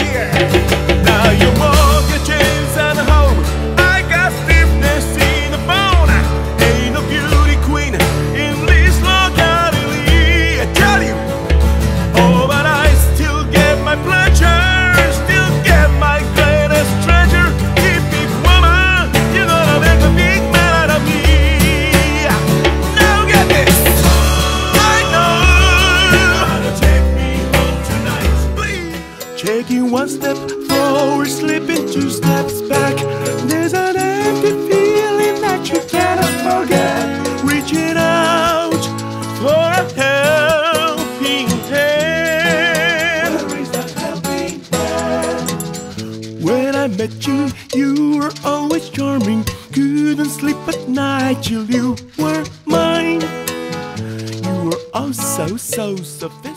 here. Taking one step forward, slipping two steps back. There's an empty feeling that you cannot forget. Reaching out for a helping hand. When I met you, you were always charming. Couldn't sleep at night till you were mine. You were oh so, so sophisticated.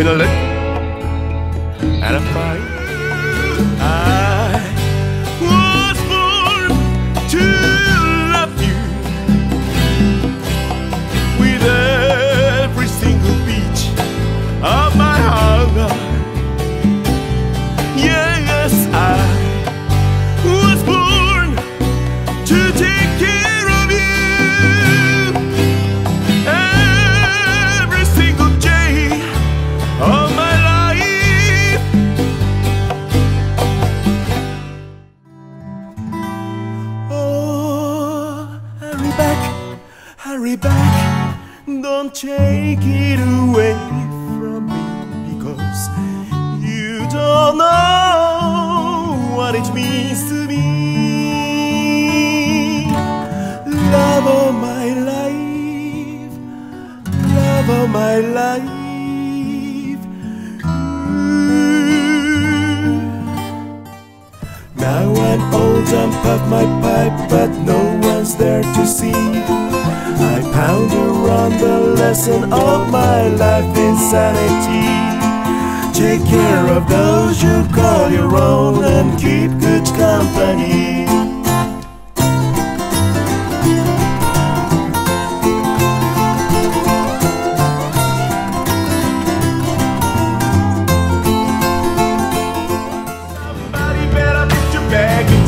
When I look and I find I was born to love you with every single beat of my heart. Don't take it away from me because you don't know what it means to me. Love of my life, love of my life. Now I'm old and puff my pipe, but no one's there to see from the lesson of my life insanity. Take care of those you call your own and keep good company. Somebody better put your bag